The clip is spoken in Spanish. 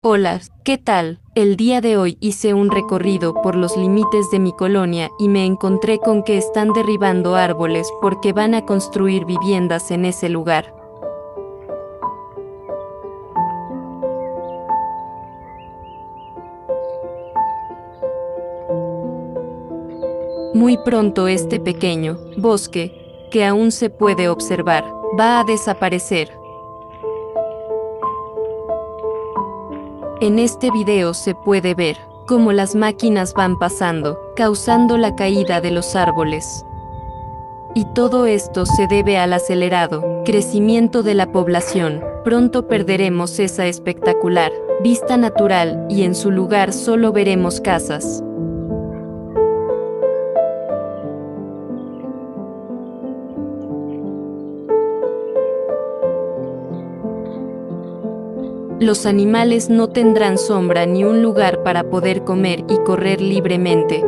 Hola, ¿qué tal? El día de hoy hice un recorrido por los límites de mi colonia y me encontré con que están derribando árboles porque van a construir viviendas en ese lugar. Muy pronto este pequeño bosque, que aún se puede observar, va a desaparecer. En este video se puede ver cómo las máquinas van pasando, causando la caída de los árboles. Y todo esto se debe al acelerado crecimiento de la población. Pronto perderemos esa espectacular vista natural y en su lugar solo veremos casas. Los animales no tendrán sombra ni un lugar para poder comer y correr libremente,